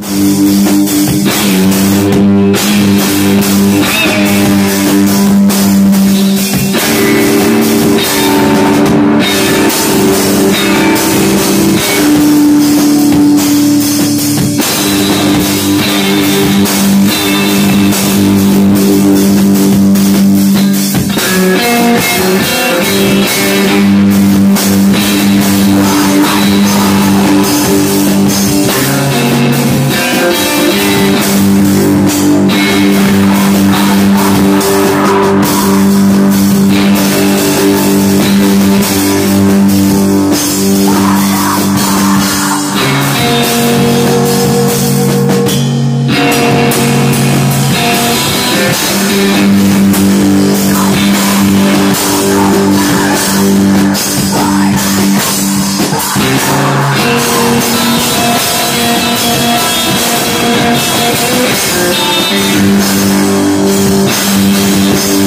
Música got a shit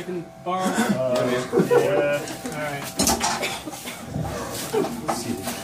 I can borrow? Uh, yeah, alright. Let's see